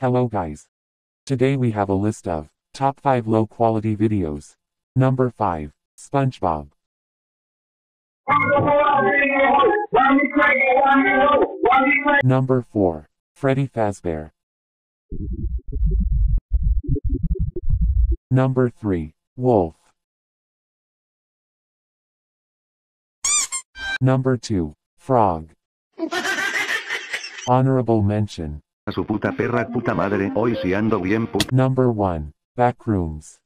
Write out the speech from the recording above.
Hello guys. Today we have a list of top 5 low quality videos. Number 5. SpongeBob. Number 4. Freddy Fazbear. Number 3. Wolf. Number 2. Frog. Honorable mention. A su puta perra puta madre, hoy si ando bien put. Number 1. Backrooms.